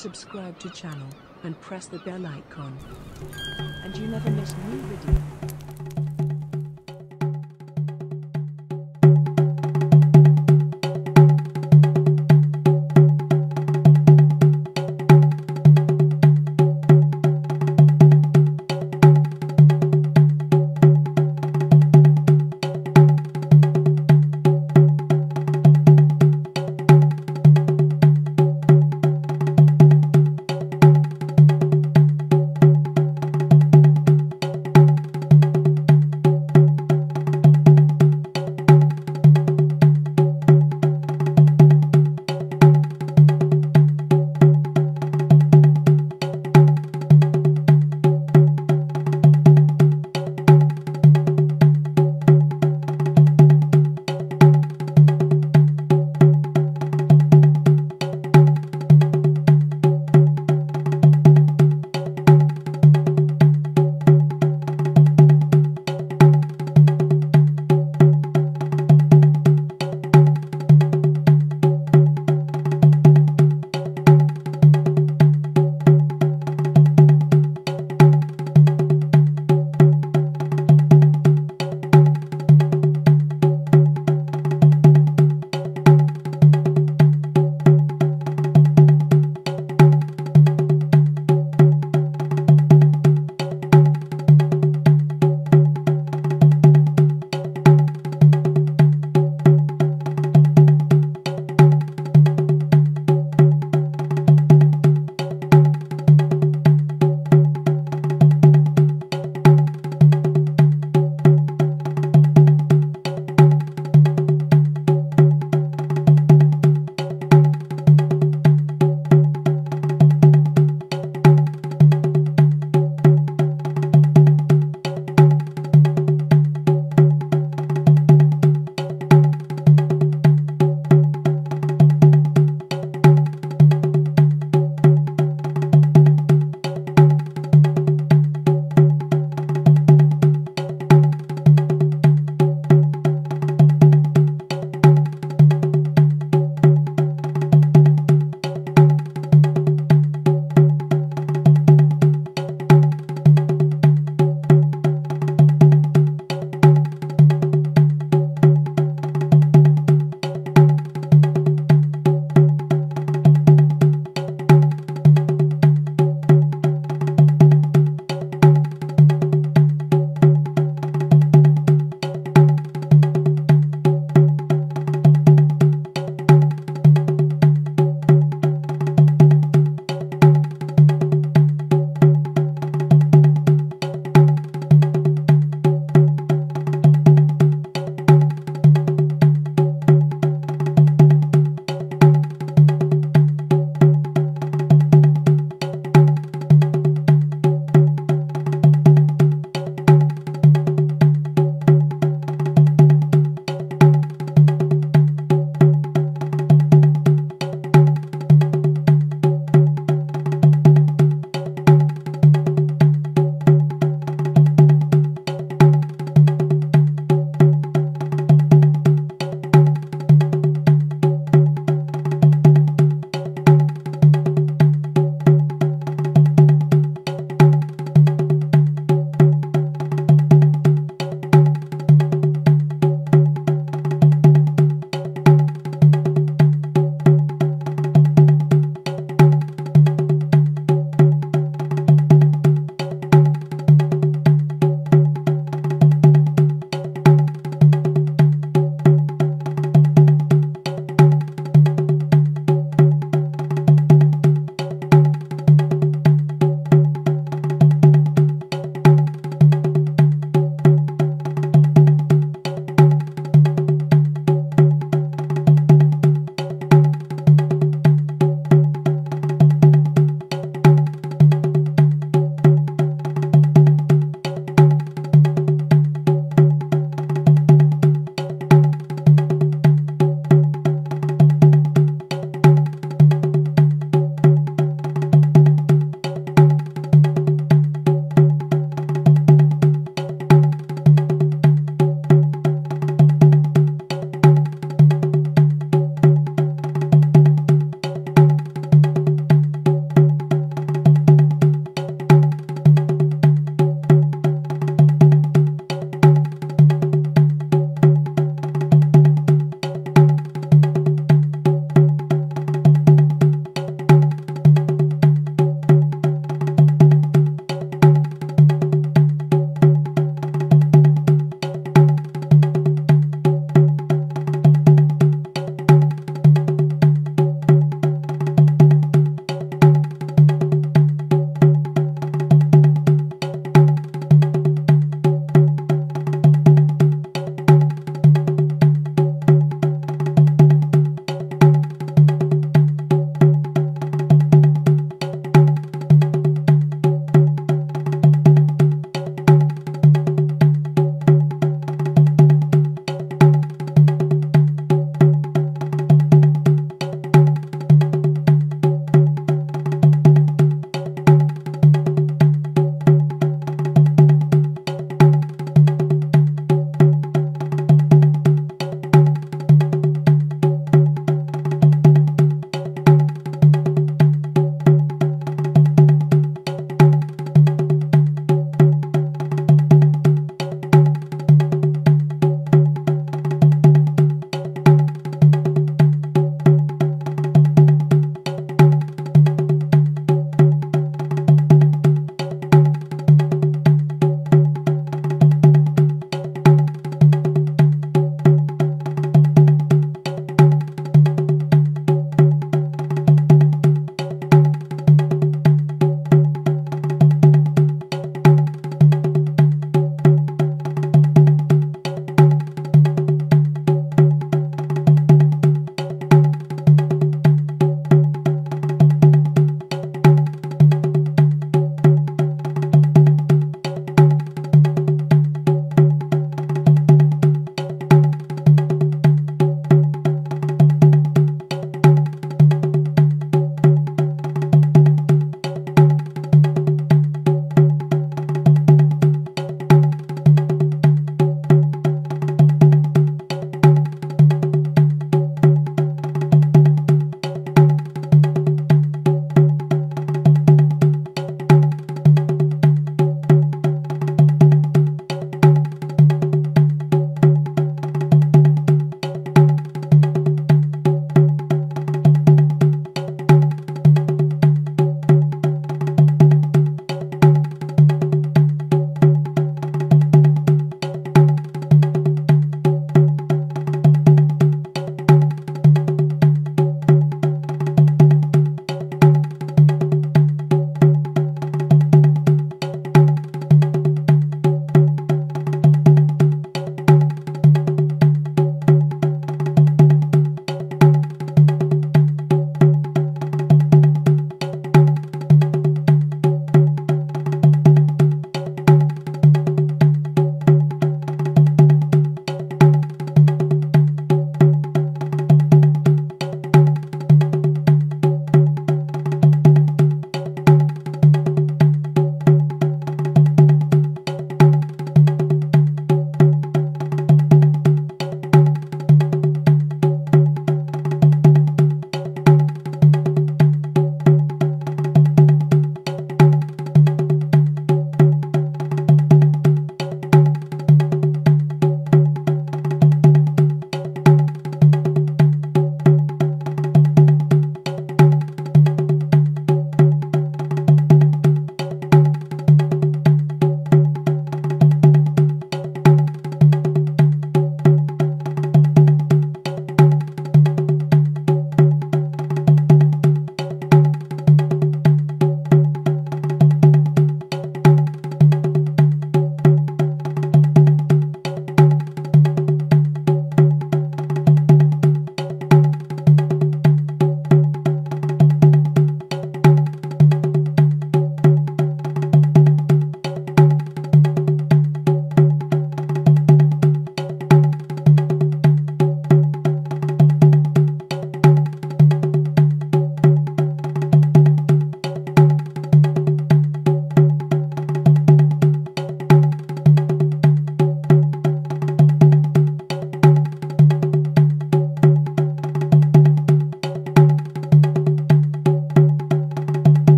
subscribe to channel, and press the bell icon. And you never miss new video.